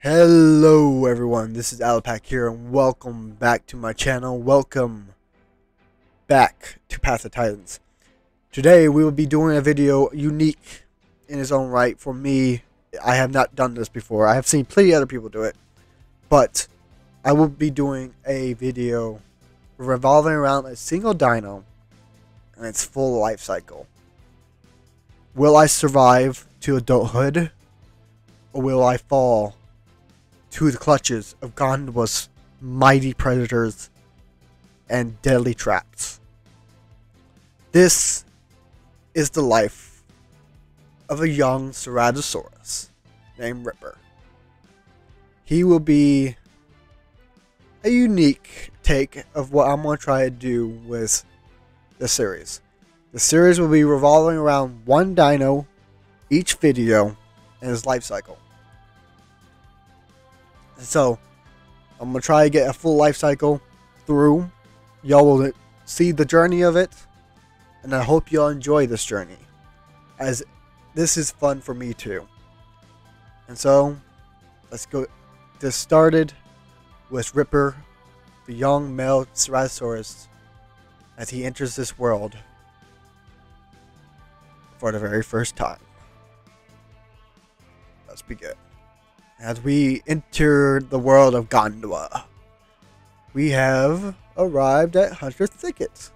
Hello everyone, this is AlloPack here and welcome back to my channel. Welcome back to Path of Titans. Today we will be doing a video unique in its own right for me. I have not done this before. I have seen plenty other people do it. But I will be doing a video revolving around a single dino and its full life cycle. Will I survive to adulthood? Or will I fall to the clutches of Gondwa's mighty predators and deadly traps. This is the life of a young Ceratosaurus named Ripper. He will be a unique take of what I'm going to try to do with the series. The series will be revolving around one dino each video and his life cycle. So, I'm to try to get a full life cycle through. Y'all will see the journey of it. And I hope y'all enjoy this journey. As this is fun for me too. And so, let's go This started with Ripper, the young male Ceratosaurus, as he enters this world for the very first time. Let's begin. As we enter the world of Gondwa, we have arrived at Hunter Thicket.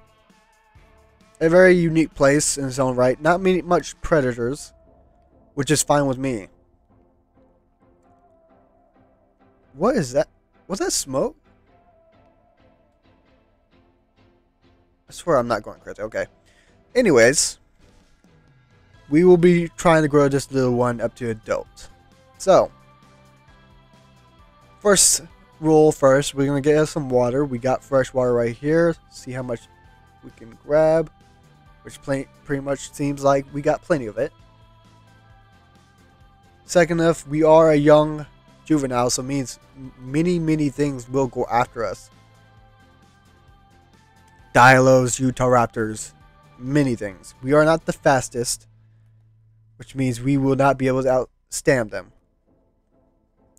A very unique place in its own right. Not many, much predators, which is fine with me. What is that? Was that smoke? I swear I'm not going crazy. Okay. Anyways, we will be trying to grow this little one up to adult. So, First rule first, we're going to get us some water. We got fresh water right here. See how much we can grab. Which pretty much seems like we got plenty of it. Second enough, we are a young juvenile, so means many, many things will go after us. Dilos, Utah Raptors, many things. We are not the fastest, which means we will not be able to outstamp them.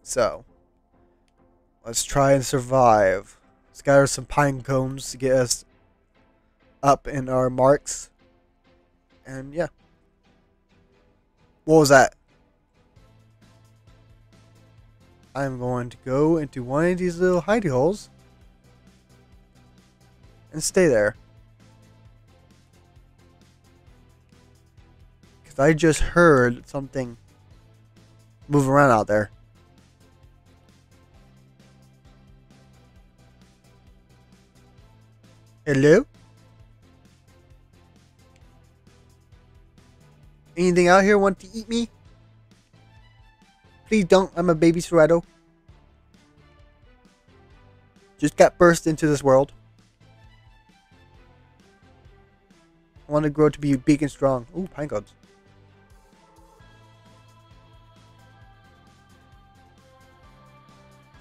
So, Let's try and survive. Scatter some pine cones to get us up in our marks. And yeah. What was that? I'm going to go into one of these little hidey holes and stay there. Because I just heard something move around out there. Hello? Anything out here want to eat me? Please don't. I'm a baby Cerato. Just got burst into this world. I want to grow to be big and strong. Ooh, pine cones.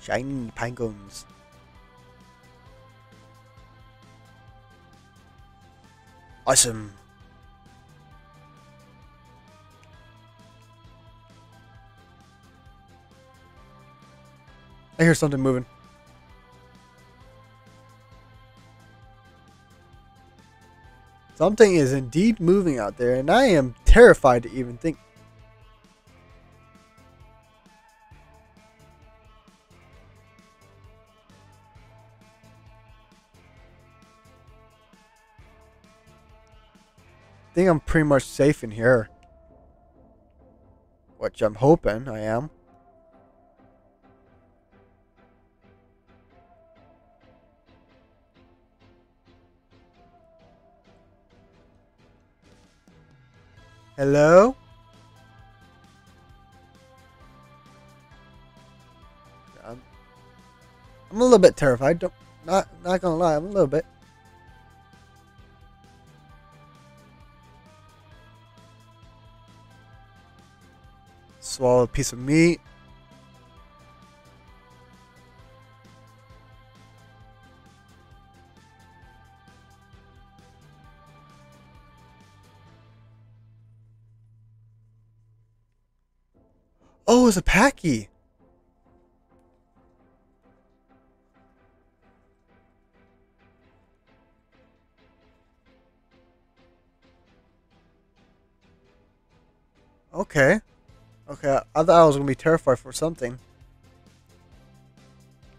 Shiny pine cones. Awesome. I hear something moving. Something is indeed moving out there, and I am terrified to even think think I'm pretty much safe in here. Which I'm hoping I am. Hello? I'm, I'm a little bit terrified. Don't, not not gonna lie, I'm a little bit. swallow a piece of meat. Oh, it was a packy. Okay. Okay, I thought I was gonna be terrified for something.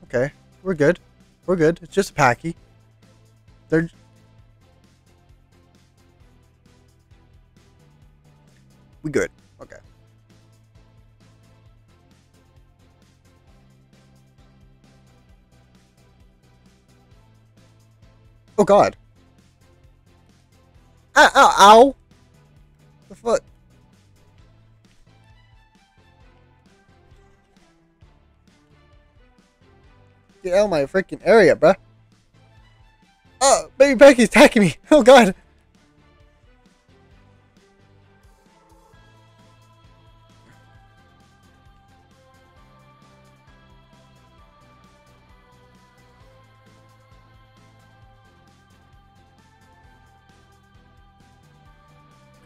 Okay, we're good. We're good. It's just a packy. They're we good. Okay. Oh God. Ow! Ow! ow. The fuck? Get out of my freaking area, bruh. Oh, baby Becky's attacking me. Oh God.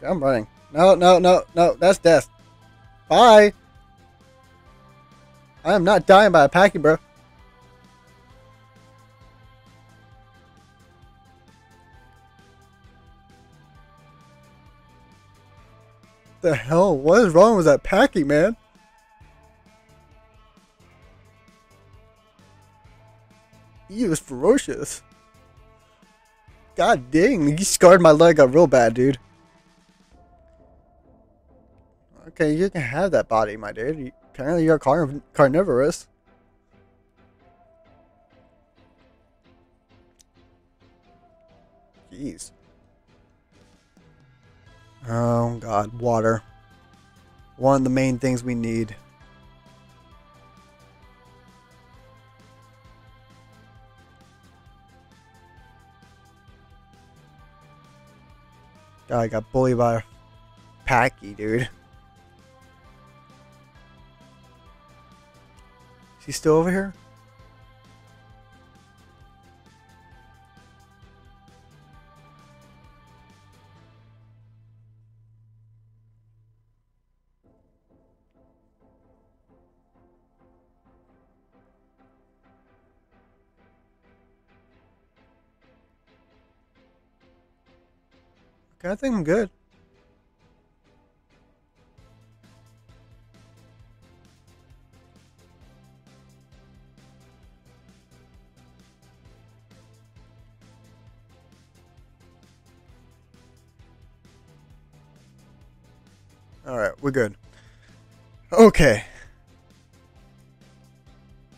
I'm running. No, no, no, no. That's death. Bye. I am not dying by a packy, bro. The hell? What is wrong with that packy, man? He was ferocious. God dang, he scarred my leg up real bad, dude. Okay, you can have that body, my dude. apparently you're carn carnivorous. Jeez. Oh god, water. One of the main things we need. God, I got bullied by Packy, dude. Is he still over here? I think I'm good. Alright, we're good. Okay.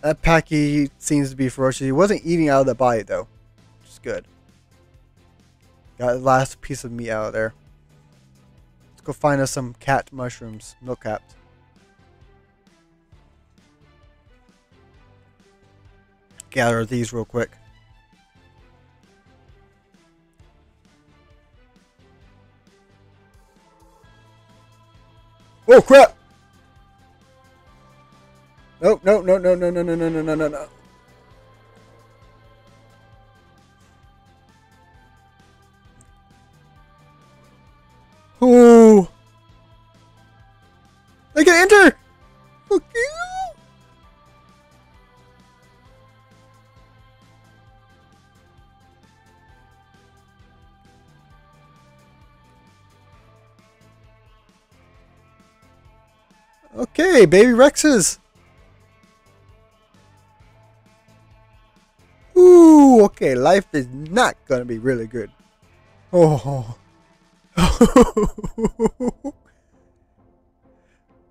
That Packy seems to be ferocious. He wasn't eating out of the bite, though. Which is good. Got the last piece of meat out of there. Let's go find us some cat mushrooms. Milk capped. Gather these real quick. Oh crap! No, no, no, no, no, no, no, no, no, no, no. Okay, baby Rexes! Ooh, okay, life is not gonna be really good. Oh. I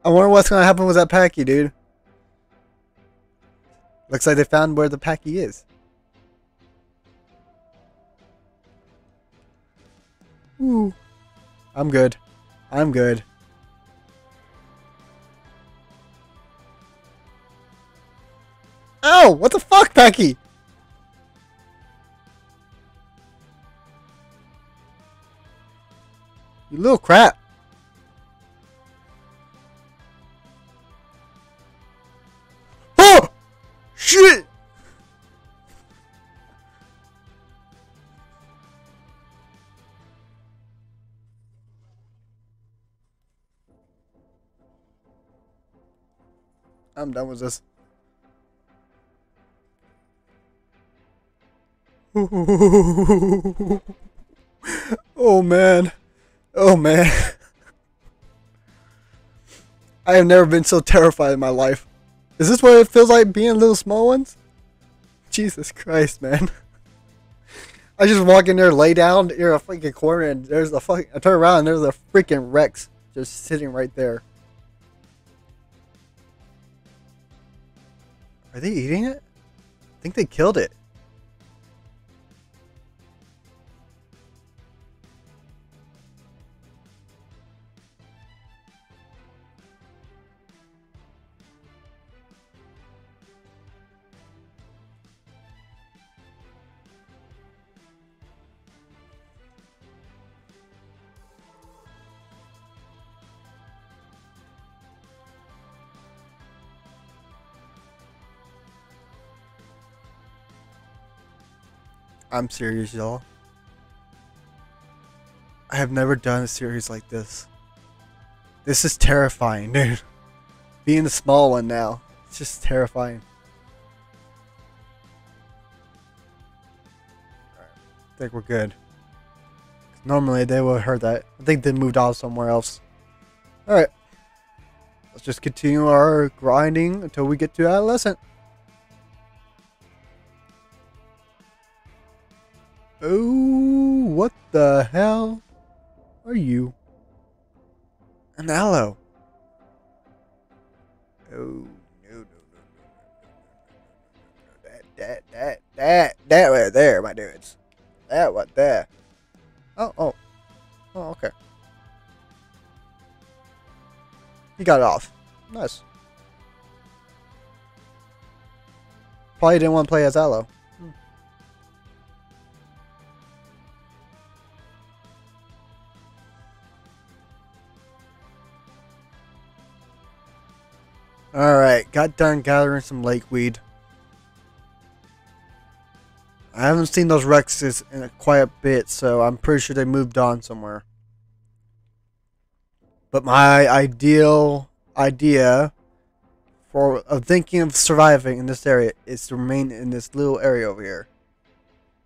wonder what's gonna happen with that Packy, dude. Looks like they found where the Packy is. Ooh. I'm good. I'm good. Ow! What the fuck, Packy? You little crap. Oh! Shit! I'm done with this. oh man. Oh man. I have never been so terrified in my life. Is this what it feels like being little small ones? Jesus Christ, man. I just walk in there, lay down near a fucking corner, and there's the fucking. I turn around, and there's a freaking Rex just sitting right there. Are they eating it? I think they killed it. I'm serious, y'all. I have never done a series like this. This is terrifying, dude. Being the small one now, it's just terrifying. I think we're good. Normally they would have heard that. I think they moved on somewhere else. Alright. Let's just continue our grinding until we get to adolescent. The hell are you? An Allo. Oh, no, no, no, no, no, That, that, that, that, that right there, my dudes. That what there. Oh, oh. Oh, okay. He got it off. Nice. Probably didn't want to play as Allo. Alright, got done gathering some lakeweed. I haven't seen those Rexes in a quiet bit, so I'm pretty sure they moved on somewhere. But my ideal idea for of thinking of surviving in this area is to remain in this little area over here.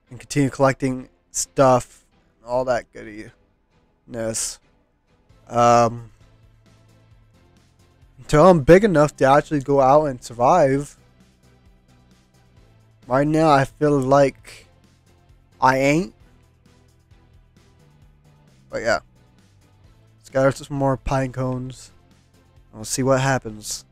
And continue collecting stuff and all that goodiness. Um until I'm big enough to actually go out and survive. Right now, I feel like I ain't. But yeah. Let's gather some more pine cones. We'll see what happens.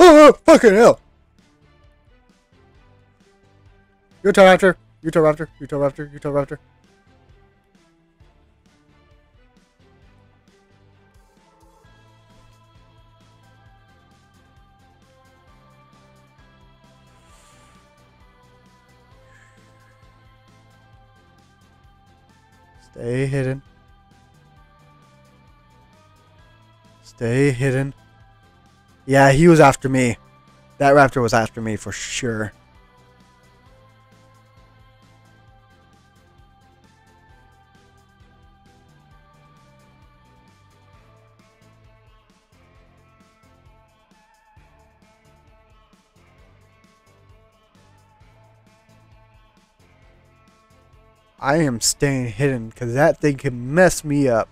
Oh, fucking hell! Utahraptor, Utah Raptor, Utah Raptor, Utah Raptor. Stay hidden. Stay hidden. Yeah, he was after me. That raptor was after me for sure. I am staying hidden because that thing can mess me up.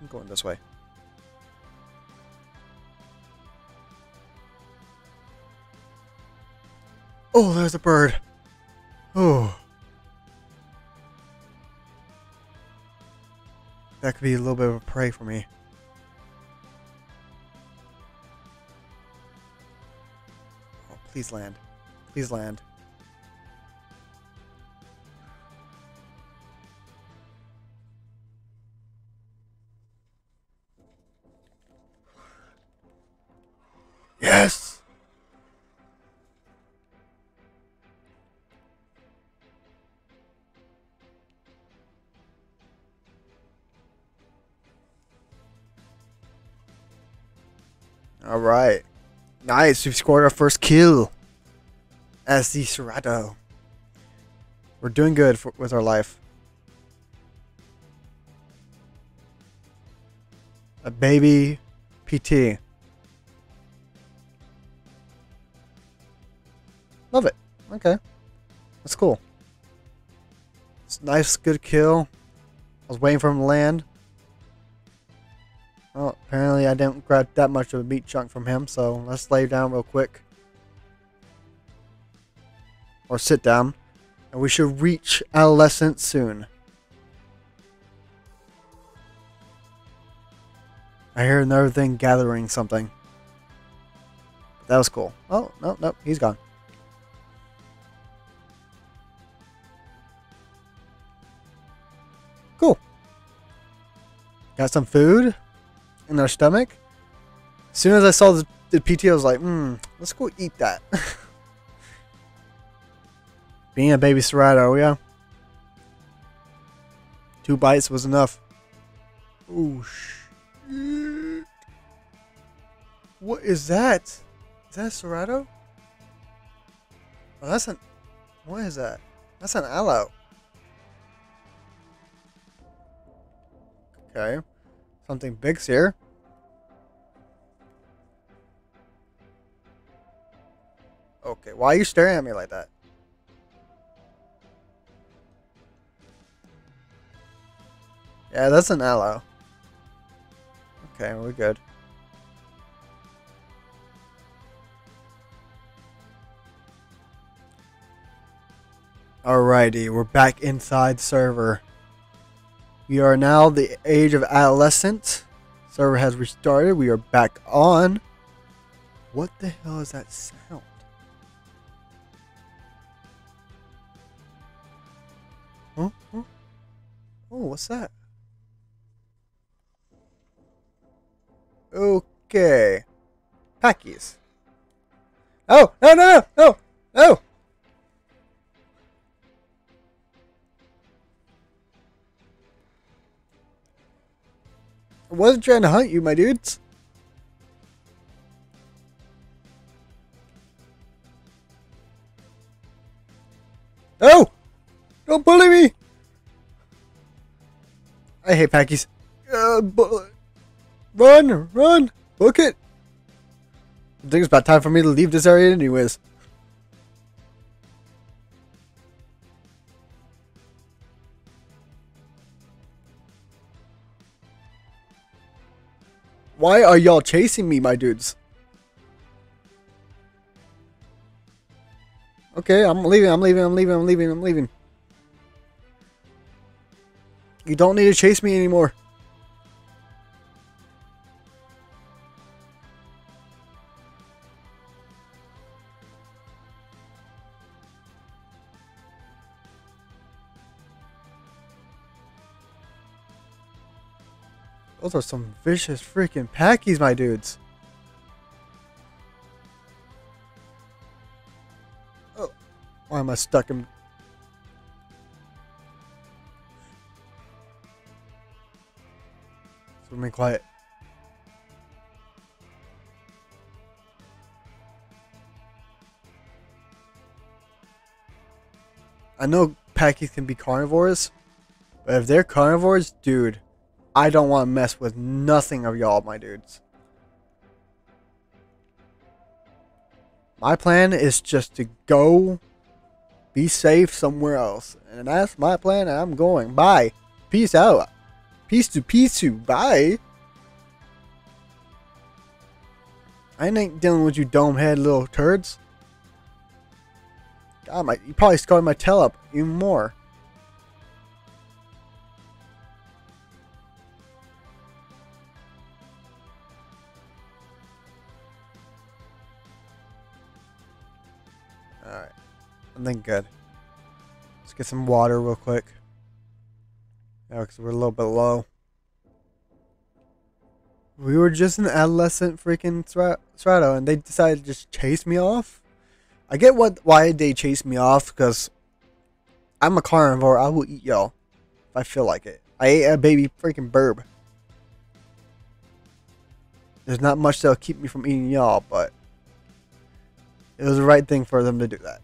I'm going this way. Oh, there's a bird. Be a little bit of a prey for me. Oh, please land. Please land. Alright. Nice, we've scored our first kill as the Cerato. We're doing good for, with our life. A baby PT. Love it. Okay. That's cool. It's nice, good kill. I was waiting for him to land. Well, apparently I didn't grab that much of a meat chunk from him, so let's lay down real quick. Or sit down. And we should reach adolescence soon. I hear another thing gathering something. That was cool. Oh, no, no, he's gone. Cool. Got some food in our stomach. As soon as I saw the, the PT, I was like, hmm, let's go eat that. Being a baby Cerato, yeah. Two bites was enough. Oh, shit. What is that? Is that a Cerato? Oh, that's an... What is that? That's an Allo. Okay. Something big's here. Okay, why are you staring at me like that? Yeah, that's an Allo. Okay, we're good. Alrighty, we're back inside server. We are now the age of adolescent. Server has restarted. We are back on. What the hell is that sound? Huh? huh? Oh, what's that? Okay. Packies. Oh, no, no, no, no, no! I wasn't trying to hunt you, my dudes. Don't bully me! I hate Packies. Uh, run! Run! Book it! I think it's about time for me to leave this area anyways. Why are y'all chasing me, my dudes? Okay, I'm leaving, I'm leaving, I'm leaving, I'm leaving, I'm leaving. You don't need to chase me anymore. Those are some vicious freaking packies, my dudes. Oh, why am I stuck in... Remain quiet. I know packies can be carnivores, but if they're carnivores, dude, I don't want to mess with nothing of y'all, my dudes. My plan is just to go be safe somewhere else. And that's my plan, and I'm going. Bye. Peace out. Peace to peace to. Bye. I ain't dealing with you dome head little turds. God, my, you probably scarred my tail up even more. Alright. Think good. Let's get some water real quick. Because we're a little bit low. We were just an adolescent freaking Cerato, and they decided to just chase me off. I get what why they chase me off, because I'm a carnivore. I will eat y'all if I feel like it. I ate a baby freaking burb. There's not much that'll keep me from eating y'all, but it was the right thing for them to do that.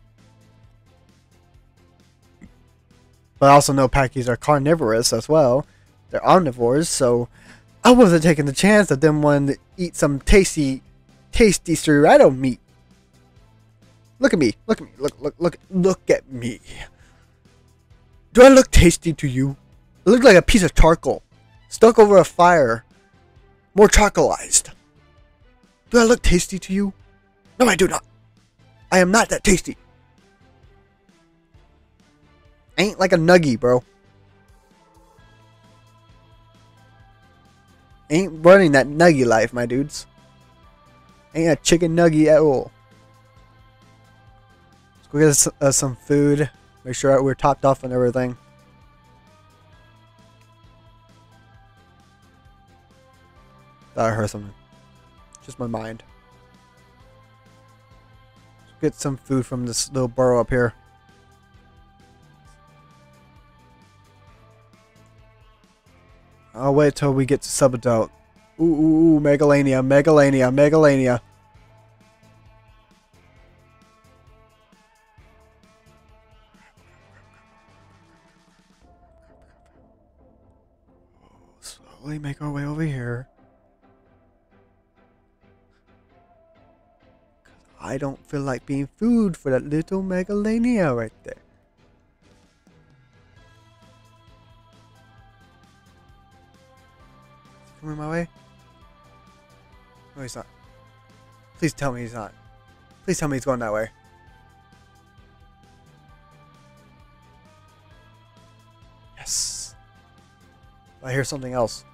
But I also know Packies are carnivorous as well. They're omnivores, so I wasn't taking the chance of them wanting to eat some tasty, tasty Cerato meat. Look at me. Look at me. Look, look, look, look at me. Do I look tasty to you? I look like a piece of charcoal stuck over a fire, more charcoalized. Do I look tasty to you? No, I do not. I am not that tasty. Ain't like a nuggy, bro. Ain't running that nuggy life, my dudes. Ain't a chicken nuggy at all. Let's go get us uh, some food. Make sure we're topped off and everything. Thought I heard something. Just my mind. Let's get some food from this little burrow up here. I'll wait till we get to subadult. Ooh, ooh, ooh, Megalania, Megalania, Megalania. Slowly make our way over here. I don't feel like being food for that little Megalania right there. He's not. Please tell me he's not. Please tell me he's going that way. Yes. I hear something else.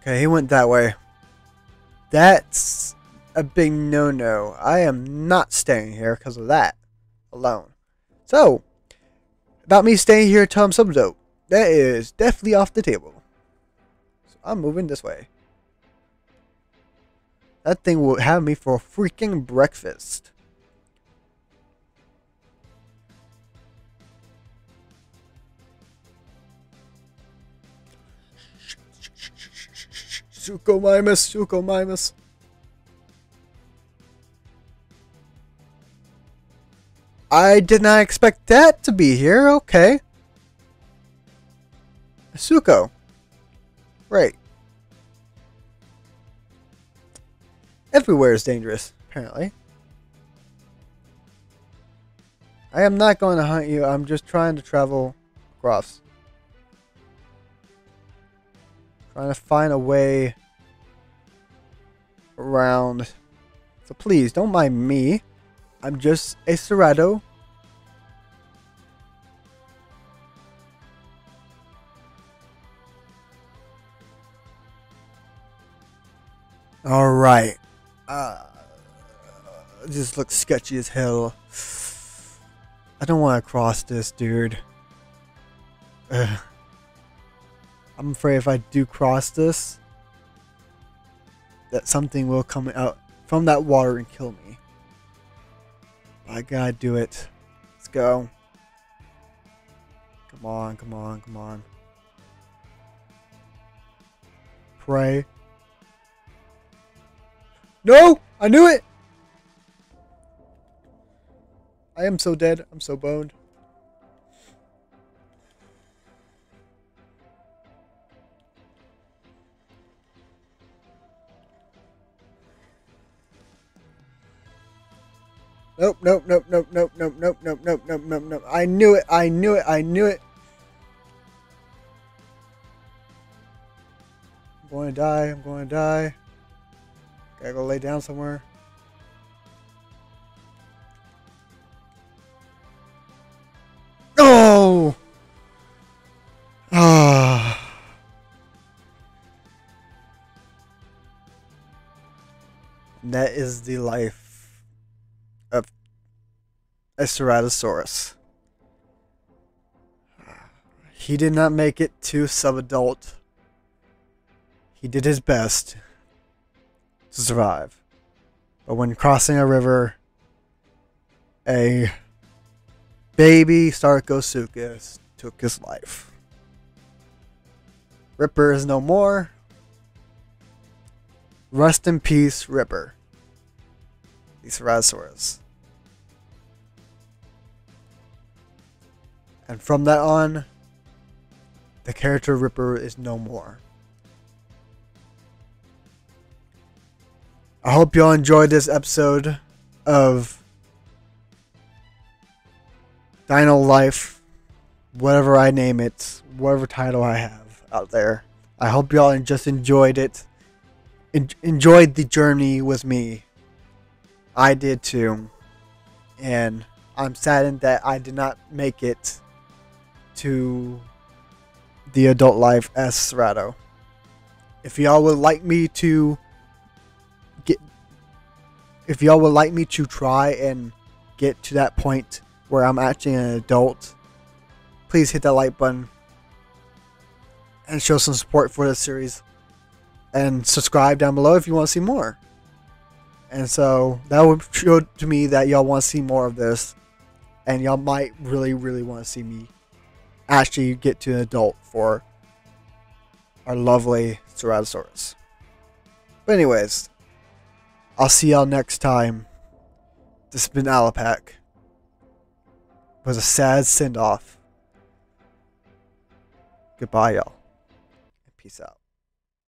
Okay, he went that way. That's a big no-no. I am not staying here because of that alone. So, about me staying here till I'm subdope. That is definitely off the table. So I'm moving this way. That thing will have me for freaking breakfast. Suchomimus, Suchomimus. I did not expect that to be here. Okay. Suko. Right. Everywhere is dangerous, apparently. I am not going to hunt you. I'm just trying to travel across. Trying to find a way around. So please, don't mind me. I'm just a Cerato. All right. Uh, this looks sketchy as hell. I don't want to cross this, dude. I'm afraid if I do cross this, that something will come out from that water and kill me. I gotta do it. Let's go. Come on, come on, come on. Pray. No! I knew it! I am so dead. I'm so boned. Nope, nope, nope, nope, nope, nope, nope, nope, nope, nope, nope, nope. I knew it, I knew it, I knew it. I'm going to die, I'm going to die. Gotta go lay down somewhere. Oh! Ah. That is the life of a Ceratosaurus. He did not make it to subadult. He did his best to survive. But when crossing a river, a baby Sarcosuchus took his life. Ripper is no more. Rest in peace, Ripper. The Ceratosaurus. And from that on, the character Ripper is no more. I hope y'all enjoyed this episode of Dino Life, whatever I name it, whatever title I have out there. I hope y'all just enjoyed it. En- enjoyed the journey with me. I did too. And I'm saddened that I did not make it to the adult life as Cerato. If y'all would like me to if y'all would like me to try and get to that point where I'm actually an adult, please hit that like button and show some support for this series. And subscribe down below if you want to see more. And so that would show to me that y'all want to see more of this. And y'all might really, really want to see me actually get to an adult for our lovely Ceratosaurus. But anyways, I'll see y'all next time. This has been Allopack. It was a sad send off. Goodbye, y'all. Peace out.